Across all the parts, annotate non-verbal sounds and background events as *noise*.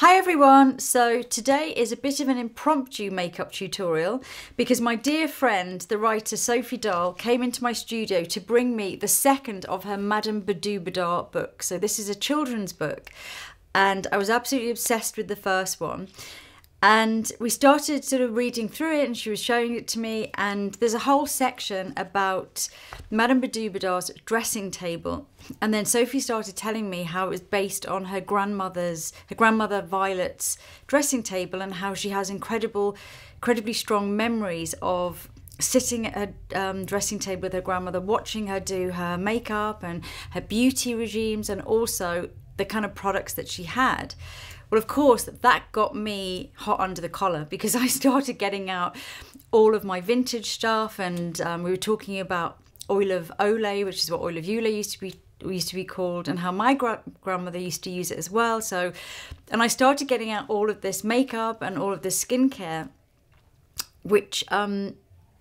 Hi everyone! So today is a bit of an impromptu makeup tutorial because my dear friend, the writer Sophie Dahl, came into my studio to bring me the second of her Madame Badobedah book. So this is a children's book and I was absolutely obsessed with the first one. And we started sort of reading through it, and she was showing it to me. And there's a whole section about Madame Badobedah's dressing table. And then Sophie started telling me how it was based on her grandmother's, her grandmother Violet's dressing table, and how she has incredible, incredibly strong memories of sitting at her um, dressing table with her grandmother, watching her do her makeup and her beauty regimes, and also the kind of products that she had. Well, of course, that got me hot under the collar because *laughs* I started getting out all of my vintage stuff, and um, we were talking about oil of Olay, which is what oil of Ulay used to be used to be called, and how my gra- grandmother used to use it as well. So, and I started getting out all of this makeup and all of this skincare, which um,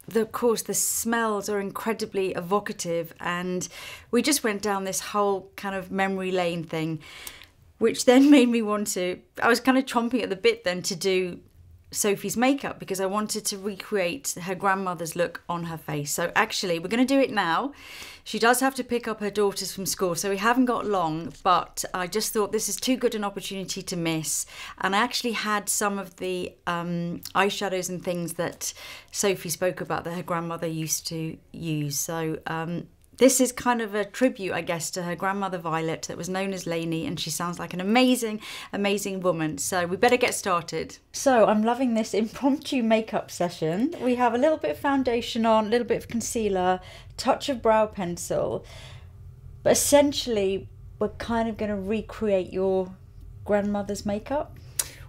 the, of course the smells are incredibly evocative and we just went down this whole kind of memory lane thing which then *laughs* made me want to i was kind of chomping at the bit then to do sophie's makeup because i wanted to recreate her grandmother's look on her face. So actually we're going to do it now. She does have to pick up her daughters from school so we haven't got long but i just thought this is too good an opportunity to miss. And i actually had some of the um, eyeshadows and things that sophie spoke about that her grandmother used to use. So um, this is kind of a tribute, I guess, to her grandmother Violet that was known as Lainey, and she sounds like an amazing, amazing woman. So we better get started. So I'm loving this impromptu makeup session. We have a little bit of foundation on, a little bit of concealer, touch of brow pencil, but essentially we're kind of going to recreate your grandmother's makeup.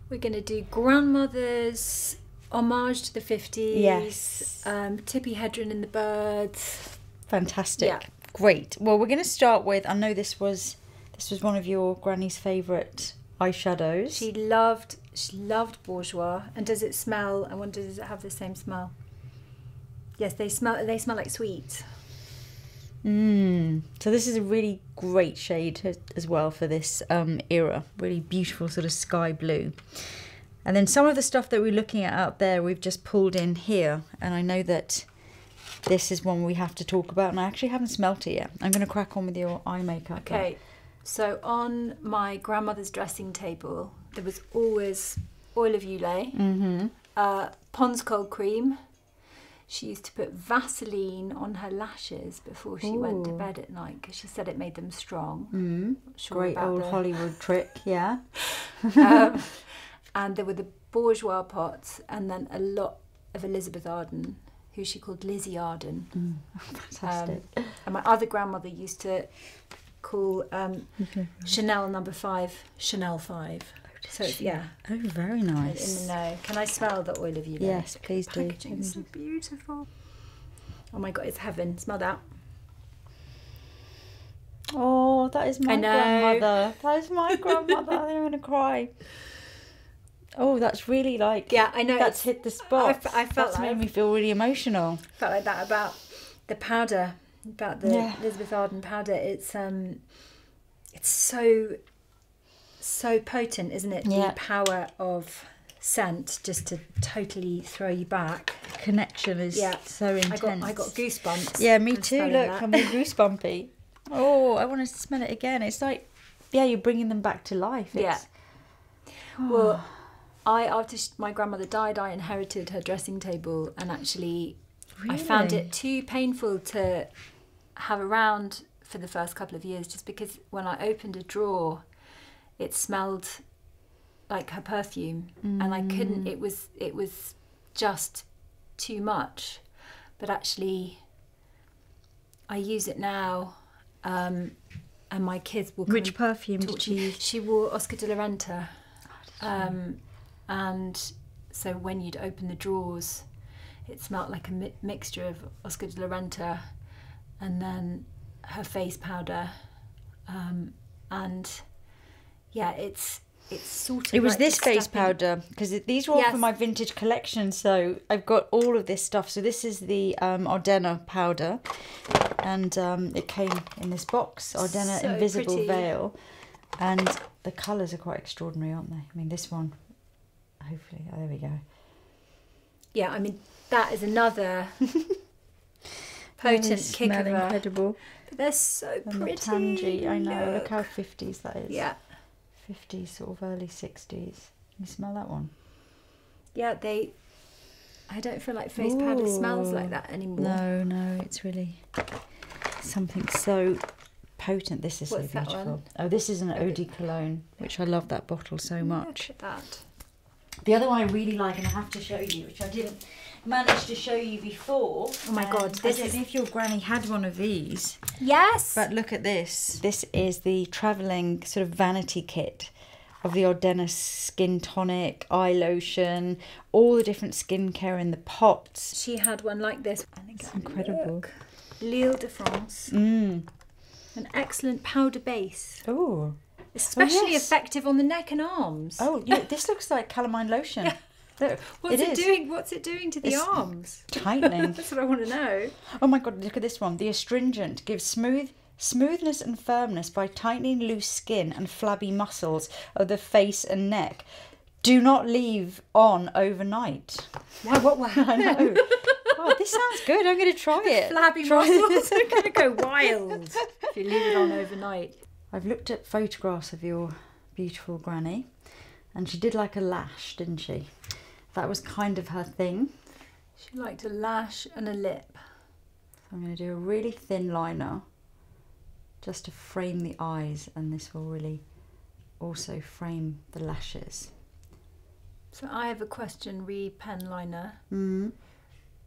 We're going to do grandmother's homage to the 50s. Yes. Um, Tippi Hedren in the Birds. Fantastic. Yeah. Great. Well, we're going to start with. I know this was this was one of your granny's favourite eyeshadows. She loved she loved Bourjois. And does it smell? I wonder does it have the same smell? Yes, they smell they smell like sweets. Mm. So this is a really great shade as- as well for this um, era. Really beautiful sort of sky blue. And then some of the stuff that we're looking at out there, we've just pulled in here. And I know that this is one we have to talk about. And I actually haven't smelt it yet. I'm going to crack on with your eye makeup. Okay. So on my grandmother's dressing table, there was always oil of Ulay, Mm-hmm. uh, Pond's cold cream. She used to put Vaseline on her lashes before she went to bed at night because she said it made them strong. Mm. Sure Great old the- Hollywood *laughs* trick. Yeah. um, *laughs* and there were the Bourjois pots, and then a lot of Elizabeth Arden, who she called Lizzie Arden. Mm. *laughs* Fantastic. Um, and my other grandmother used to call um, Chanel number five Chanel five. So it's, yeah, oh, very in the nice. know. Can I smell the oil of you? Yes, please do. Packaging is so beautiful. Oh my god, it's heaven. Smell that. Oh, that is my grandmother. That is my grandmother. I'm going to cry. *laughs* Oh, that's really like. Yeah, I know. That's hit the spot. I I felt That's made me feel really emotional. felt like that about the powder, about the Yeah. Elizabeth Arden powder. It's um, it's so so potent, isn't it? Yeah. The power of scent just to totally throw you back. Connection is Yeah. so intense. I got I got goosebumps. Yeah, me too. Look, that. I'm goosebumpy. Oh, I want to smell it again. It's like, yeah, you're bringing them back to life. Yeah. It's, Well, I after my grandmother died, I inherited her dressing table, and actually, I found it too painful to have around for the first couple of years, just because when I opened a drawer, it smelled like her perfume, and I couldn't. Mm. It was it was just too much, but actually, I use it now, um, and my kids will. Which perfume did to you me. use? She wore Oscar de la Renta. Um, and so when you'd open the drawers, it smelt like a mi- mixture of Oscar de la Renta and then her face powder. Um, and yeah, it's it's sort of. It was like this face stepping- powder because these were all Yes. from my vintage collection. So I've got all of this stuff. So this is the um, Ardena powder, and um, it came in this box, Ardena So Invisible pretty. Veil. And the colours are quite extraordinary, aren't they? I mean, this one, hopefully, oh, there we go. Yeah, I mean that is another *laughs* potent kick of a. incredible. But they're so And pretty. the tangy, I know. Look Look. how 50s that is. Yeah, 50s, sort of early 60s. You smell that one? yeah. They. I don't feel like face powder smells like that anymore. No, no, it's really something so potent. This is What's so beautiful. Oh, this is an eau de cologne, which I love that bottle so much. Look at that. The other one I really like, and I have to show you, which I didn't manage to show you before. Oh my God, I this don't is- know if your granny had one of these, Yes. but look at this. This is the travelling sort of vanity kit of the Ardena's skin tonic, eye lotion, all the different skincare in the pots. she had one like this. I think It's incredible. Look. L'Île de France. Mm. An excellent powder base. Oh. Oh, Especially yes. effective on the neck and arms. Oh, yeah, this looks like calamine lotion. *laughs* Look, What's it, is. doing? What's it doing to the It's- arms? *laughs* Tightening. That's what I want to know. oh my god, look at this one. The astringent gives smooth smoothness and firmness by tightening loose skin and flabby muscles of the face and neck. Do not leave on overnight. Why? What will *laughs* I happen? know. oh, this sounds good. I'm going to try it. Flabby Try muscles are going to go wild if you leave it on overnight. I've looked at photographs of your beautiful granny, and she did like a lash, didn't she? That was kind of her thing. She liked a lash and a lip. So I'm going to do a really thin liner just to frame the eyes, and this will really also frame the lashes. So I have a question, re pen liner, Mm.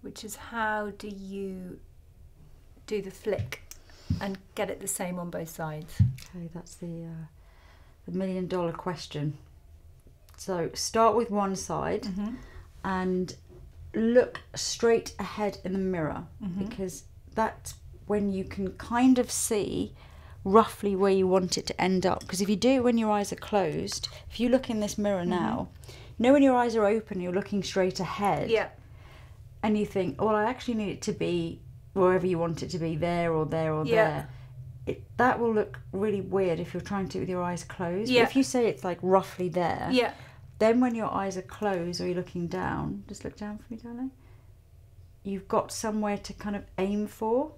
which is how do you do the flick and get it the same on both sides? Okay, that's the uh, the million dollar question. So start with one side mm-hmm. and look straight ahead in the mirror mm-hmm. because that's when you can kind of see roughly where you want it to end up. Because if you do it when your eyes are closed, if you look in this mirror mm-hmm. now, you know when your eyes are open, you're looking straight ahead. Yeah. and you think, well, I actually need it to be wherever you want it to be, there or there or Yeah. there. It, that will look really weird if you're trying to with your eyes closed. But Yeah. if you say it's like roughly there, Yeah. then when your eyes are closed or you're looking down, just look down for me, darling. You've got somewhere to kind of aim for.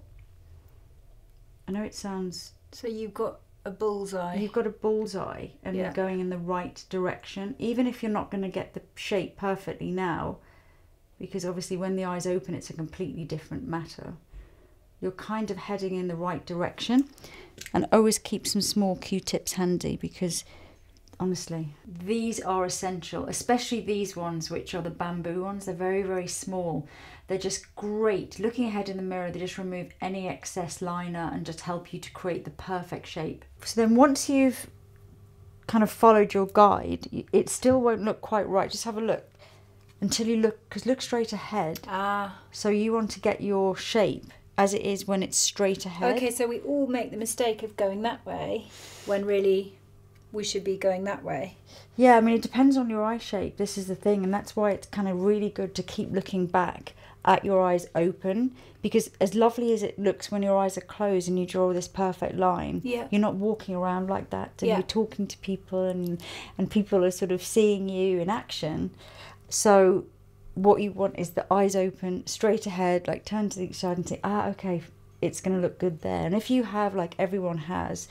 I know it sounds. So you've got a bullseye. You've got a bullseye and Yeah. you're going in the right direction, even if you're not going to get the shape perfectly now, because obviously when the eyes open, it's a completely different matter. You're kind of heading in the right direction, and always keep some small Q-tips handy because honestly, these are essential, especially these ones, which are the bamboo ones. They're very, very small. They're just great. Looking ahead in the mirror, they just remove any excess liner and just help you to create the perfect shape. So then once you've kind of followed your guide, it still won't look quite right. Just have a look until you look, because look straight ahead. ah. So you want to get your shape as it is when it's straight ahead. Okay, so we all make the mistake of going that way when really we should be going that way. Yeah, I mean, it depends on your eye shape. This is the thing, and that's why it's kind of really good to keep looking back at your eyes open because, as lovely as it looks when your eyes are closed and you draw this perfect line, Yeah. you're not walking around like that and Yeah. you're talking to people, and, and people are sort of seeing you in action. So, what you want is the eyes open, straight ahead, like turn to the side and say, ah, okay, it's going to look good there. And if you have, like everyone has,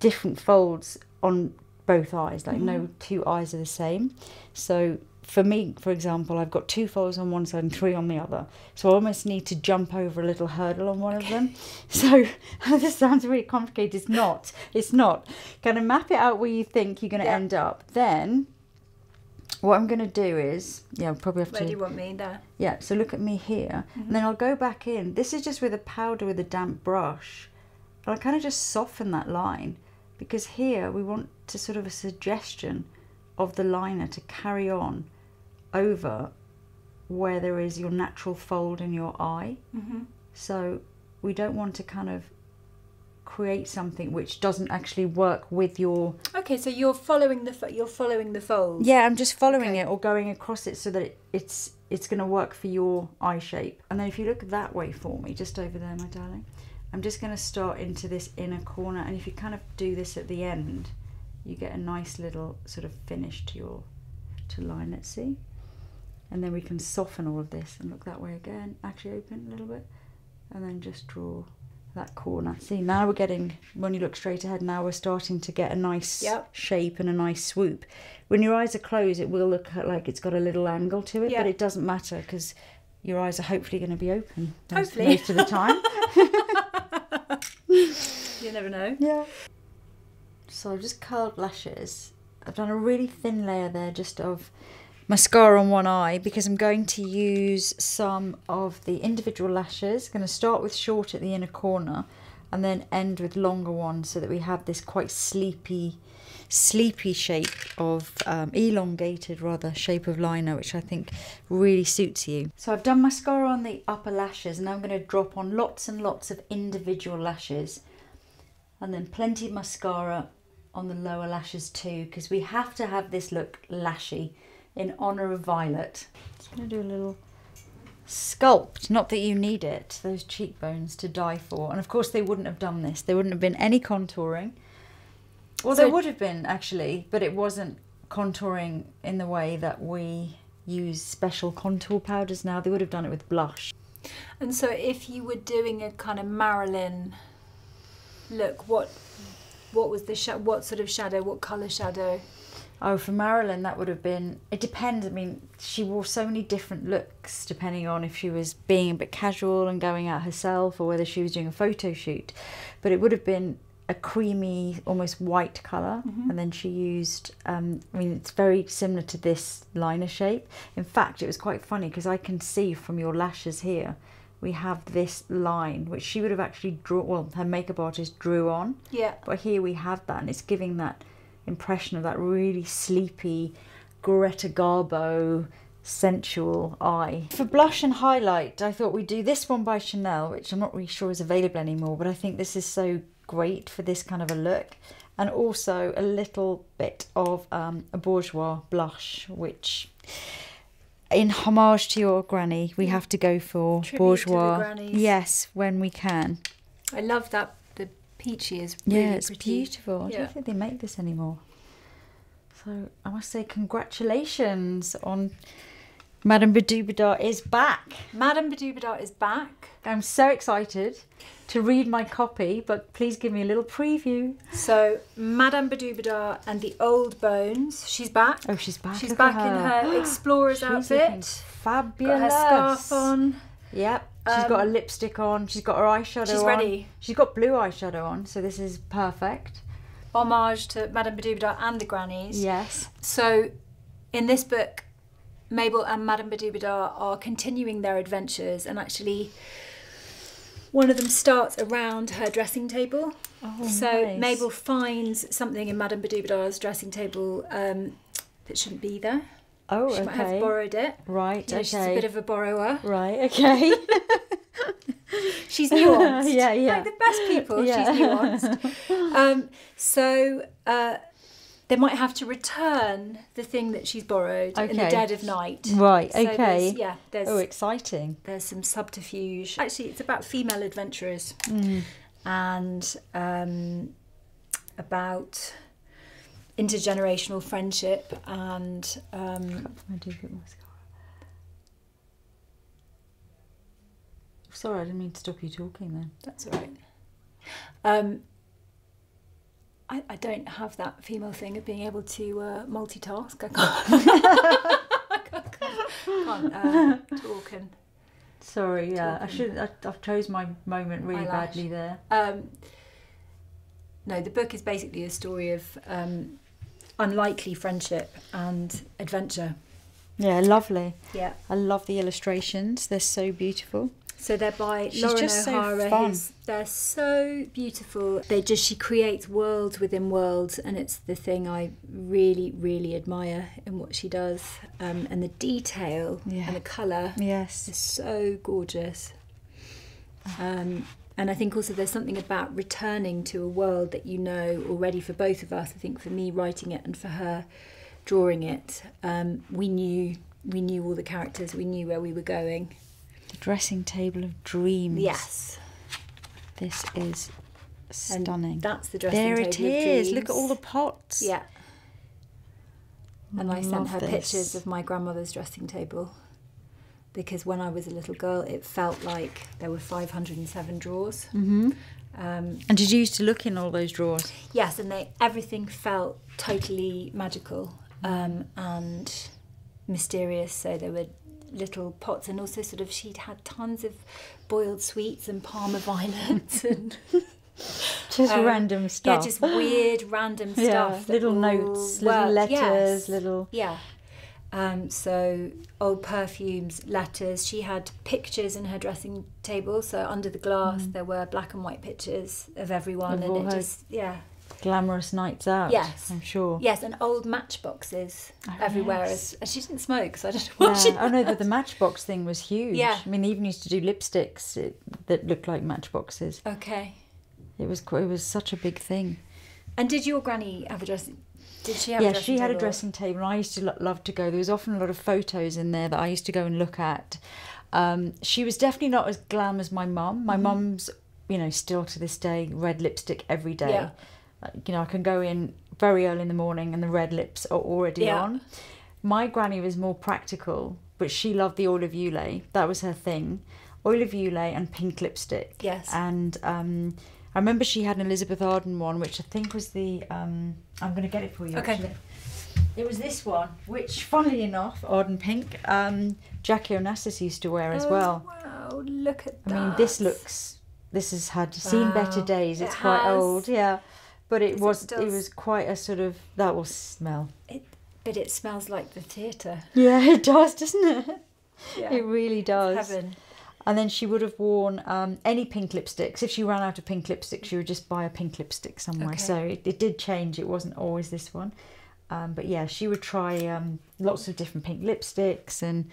different folds on both eyes, like no two eyes are the same. So for me, for example, I've got two folds on one side and three on the other. So I almost need to jump over a little hurdle on one of them. *laughs* So *laughs* this sounds really complicated. It's not. It's not. Kind of map it out where you think you're going to Yeah. end up. Then what I'm going to do is, yeah, I'll probably have Where to. do you want me? There. Yeah, so look at me here. And then I'll go back in. This is just with a powder with a damp brush. And I'll kind of just soften that line because here we want to sort of a suggestion of the liner to carry on over where there is your natural fold in your eye. Mm-hmm. So we don't want to kind of create something which doesn't actually work with your Okay, so you're following the fo- you're following the fold. Yeah, I'm just following Okay. it or going across it so that it, it's it's going to work for your eye shape. And then if you look that way for me, just over there, my darling, I'm just going to start into this inner corner. And if you kind of do this at the end, you get a nice little sort of finish to your to line. Let's see. And then we can soften all of this and look that way again. Actually open a little bit. And then just draw that corner. See, now we're getting, when you look straight ahead, now we're starting to get a nice Yep. shape and a nice swoop. When your eyes are closed, it will look uh, like it's got a little angle to it, Yeah. but it doesn't matter because your eyes are hopefully going to be open most, Hopefully. most of the time. *laughs* You never know. Yeah. So I've just curled lashes. I've done a really thin layer there just of mascara on one eye because I'm going to use some of the individual lashes. going to start with short at the inner corner and then end with longer ones so that we have this quite sleepy sleepy shape of um, elongated rather shape of liner which I think really suits you. So I've done mascara on the upper lashes and I'm going to drop on lots and lots of individual lashes and then plenty of mascara on the lower lashes too because we have to have this look lashy in honor of Violet. Just going to do a little sculpt, not that you need it, those cheekbones to die for. And of course they wouldn't have done this. There wouldn't have been any contouring. Well, So- there would have been actually, but it wasn't contouring in the way that we use special contour powders now. They would have done it with blush. And so, if you were doing a kind of Marilyn look, what what was the sha- what sort of shadow? What color shadow? Oh, for Marilyn, that would have been. It depends. I mean, she wore so many different looks depending on if she was being a bit casual and going out herself or whether she was doing a photo shoot. But it would have been a creamy, almost white color And then she used, um, I mean, it's very similar to this liner shape. In fact, it was quite funny because I can see from your lashes here, we have this line, which she would have actually drawn, well, her makeup artist drew on. Yeah. But here we have that, and it's giving that impression of that really sleepy Greta Garbo sensual eye. For blush and highlight, I thought we'd do this one by Chanel, which I'm not really sure is available anymore, but I think this is so great for this kind of a look. And also a little bit of um, a Bourjois blush, which in homage to your granny, we have to go for Tribute Bourjois. Yes, when we can. I love that. The peachy is really Yeah, it's pretty. beautiful. I don't think they make this anymore. So I must say, congratulations on Madame Badobedah is back. Madame Badobedah is back. I'm so excited to read my copy, but please give me a little preview. So Madame Badobedah and the Old Bones. She's back. Oh, she's back. She's Look back at in her *gasps* explorer's She's outfit. Fabulous. Got her scarf on. Yep. She's got a Um, lipstick on. She's got her eyeshadow She's on. She's ready. She's got blue eyeshadow on, so this is perfect. Homage to Madame Badobedah and the Grannies. Yes. So, in this book, Mabel and Madame Badobedah are continuing their adventures, and actually, one of them starts around her dressing table. Oh, so nice. Mabel finds something in Madame Badobedah's dressing table um, that shouldn't be there. Oh, She okay. might have borrowed it. right. You know, okay. She's a bit of a borrower. Right. Okay. *laughs* She's nuanced. *laughs* Yeah, yeah. Like the best people, Yeah. she's nuanced. *laughs* Um, so uh, they might have to return the thing that she's borrowed in the dead of night. Right, So okay. there's- yeah, there's Oh, exciting. there's some subterfuge. Actually, it's about female adventurers Mm. and um, about intergenerational friendship and um, I do get mascara. Sorry, I didn't mean to stop you talking then. that's all right. Um, I, I don't have that female thing of being able to uh, multitask. I can't, *laughs* can't uh, talk and Sorry, yeah, I should. I, I've chose my moment really Eyelash. badly there. Um, no, the book is basically a story of um, unlikely friendship and adventure. Yeah, lovely. Yeah. I love the illustrations. They're so beautiful. So they're by She's Lauren just so O'Hara. fun. They're so beautiful. They just she creates worlds within worlds, and it's the thing I really, really admire in what she does. Um, and the detail Yeah. and the colour Yes. is so gorgeous. Um, and I think also there's something about returning to a world that you know already for both of us. I think for me writing it and for her drawing it, um, we knew we knew all the characters. We knew where we were going. The dressing table of dreams. Yes. This is And Stunning. that's the dressing There table. it of is. Look at all the pots. Yeah. And I sent her this. pictures of my grandmother's dressing table because when I was a little girl, it felt like there were 507 drawers. hmm Um, And did you used to look in all those drawers? yes, and they everything felt totally magical um, and mysterious. So there were little pots, and also sort of she'd had tons of boiled sweets and Parma violets *laughs* and *laughs* Just Um, random stuff. yeah, just weird random *laughs* stuff. that little notes, little worked. letters, Yes. little. Yeah. Um, so old perfumes, letters. She had pictures in her dressing table. So under the glass, there were black and white pictures of everyone, Mm. Of and it just yeah, Glamorous nights out. Yes. I'm sure. yes, and old matchboxes Oh, everywhere. yes. As, and she didn't smoke, so I don't know what Yeah. she. Oh no, the, the matchbox thing was huge. Yeah. I mean, they even used to do lipsticks that looked like matchboxes. Okay. It was it was such a big thing. And did your granny have a dressing? Did she have? yeah, a she had a table? dressing table, and I used to lo- love to go. There was often a lot of photos in there that I used to go and look at. Um, she was definitely not as glam as my mum. My mum's, you know, still to this day, red lipstick every day. Yeah. Like, you know, I can go in very early in the morning and the red lips are already Yeah. on. My granny was more practical, but she loved the oil of Ulay. That was her thing. Oil of Ulay and pink lipstick. Yes. And um, I remember she had an Elizabeth Arden one, which I think was the. Um, I'm going to get it for you. Okay. Actually. It was this one, which, funnily enough, Arden Pink, um, Jackie Onassis used to wear as Oh, well. Wow! Look at I that. I mean, this looks. This has had seen better Wow. days. It It's quite has. old, yeah. But it Yes, it was. It, was quite a sort of. That will smell. It, but it smells like the theatre. Yeah, *laughs* it does, doesn't it? Yeah. It really does. Heaven. And then she would have worn um, any pink lipsticks. If she ran out of pink lipstick, she would just buy a pink lipstick somewhere. Okay. So it, it did change. It wasn't always this one. Um, but yeah, she would try um, lots of different pink lipsticks, and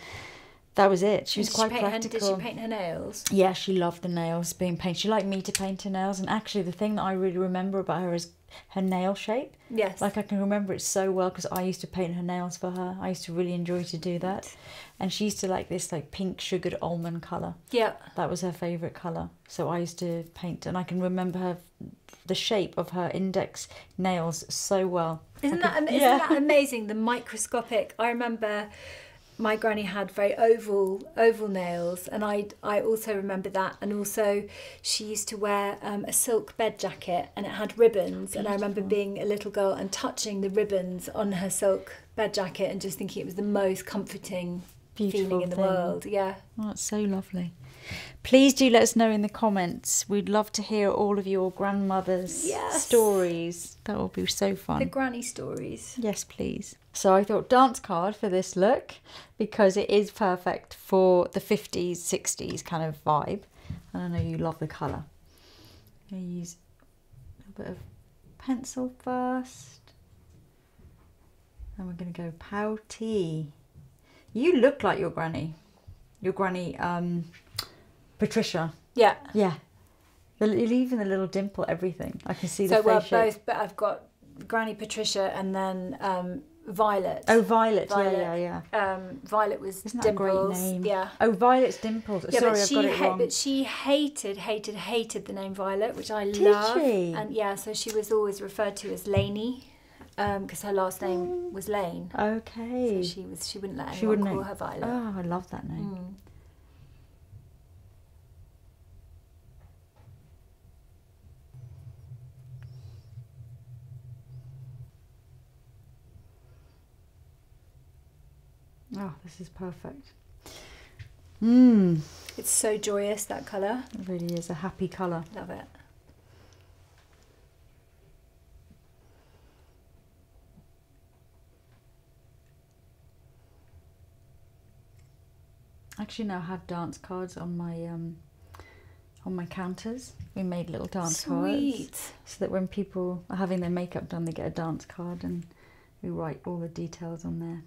that was it. She was Did quite her- practical. did she paint her nails? Yeah, she loved the nails being painted. She liked me to paint her nails, and actually, the thing that I really remember about her is her nail shape. Yes. Like I can remember it so well because I used to paint her nails for her. I used to really enjoy to do that, and she used to like this like pink sugared almond color. yeah. That was her favourite colour. So I used to paint, and I can remember her, the shape of her index nails so well. Isn't that could- am- *laughs* isn't yeah. that amazing? The microscopic. I remember my granny had very oval oval nails, and I I also remember that. And also, she used to wear um, a silk bed jacket, and it had ribbons. And I remember being a little girl and touching the ribbons on her silk bed jacket, and just thinking it was the most comforting Beautiful feeling in the thing. world. Yeah. Oh, it's so lovely. Please do let us know in the comments. We'd love to hear all of your grandmother's Yes. stories. That will be so fun. The granny stories. Yes, please. So I thought dance card for this look because it is perfect for the 50s, 60s kind of vibe. And I know you love the colour. I'm going to use a little bit of pencil first. And we're going to go pouty. You look like your granny. Your granny, um, Patricia. Yeah. Yeah. The, even the little dimple, everything. I can see the So well, shape. both. But I've got Granny Patricia and then um, Violet. Oh, Violet. Violet. Yeah, yeah, yeah. um, Violet was Isn't that a great name? Yeah. Oh, Violet's dimples. Yeah, Sorry, I've she got it ha- wrong. but she hated, hated, hated the name Violet, which I Did love. she? And yeah, so she was always referred to as Laney, because her last name was Lane. Okay. So she was she wouldn't let She anyone wouldn't call let- her Violet. Oh, I love that name. Mm. Oh, this is perfect. Mmm, It's so joyous that colour. it really is a happy colour. Love it. Actually, now I have dance cards on my um on my counters. We made little dance cards so that when people are having their makeup done, they get a dance card and we write all the details on there.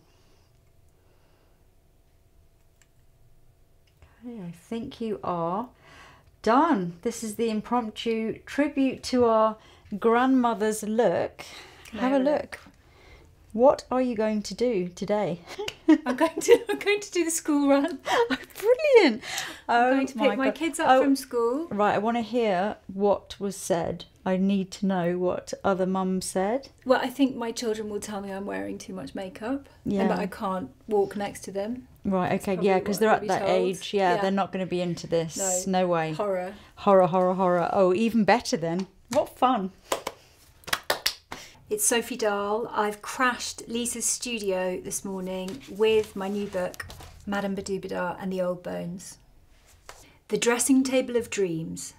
I think you are done. This is the impromptu tribute to our grandmother's look. Have a have a look. What are you going to do today? *laughs* I'm going to I'm going to do the school run. *laughs* Oh, brilliant. I'm Oh going um, to pick my, God. kids up Oh, from school. Right, I want to hear what was said. I need to know what other mums said. Well, I think my children will tell me I'm wearing too much makeup Yeah. and that I can't walk next to them. Right, okay, yeah, because they're at that told. age. Yeah, Yeah. they're not going to be into this. No. No, way. Horror. Horror, horror, horror. Oh, even better then. What fun. It's Sophie Dahl. I've crashed Lisa's studio this morning with my new book, Madame Badobedah and the Old Bones. The Dressing Table of Dreams.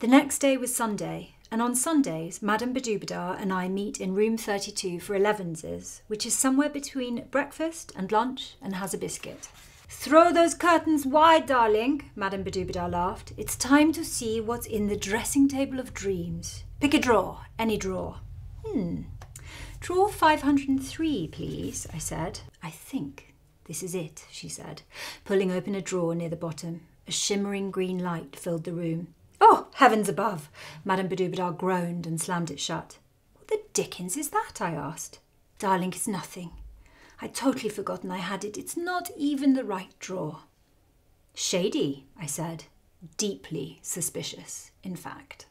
The next day was Sunday, and on Sundays, Madame Badobedah and I meet in room 32 for Elevenses, which is somewhere between breakfast and lunch and has a biscuit. Throw those curtains wide, darling, Madame Badobedah laughed. It's time to see what's in the dressing table of dreams. Pick a drawer, any drawer. Hmm. Drawer 503, please, I said. I think this is it, she said, pulling open a drawer near the bottom. A shimmering green light filled the room. Oh, heavens above! Madame Badobedah groaned and slammed it shut. What the dickens is that? I asked. Darling, it's nothing. I'd totally forgotten I had it. It's not even the right drawer. Shady, I said. Deeply suspicious, in fact.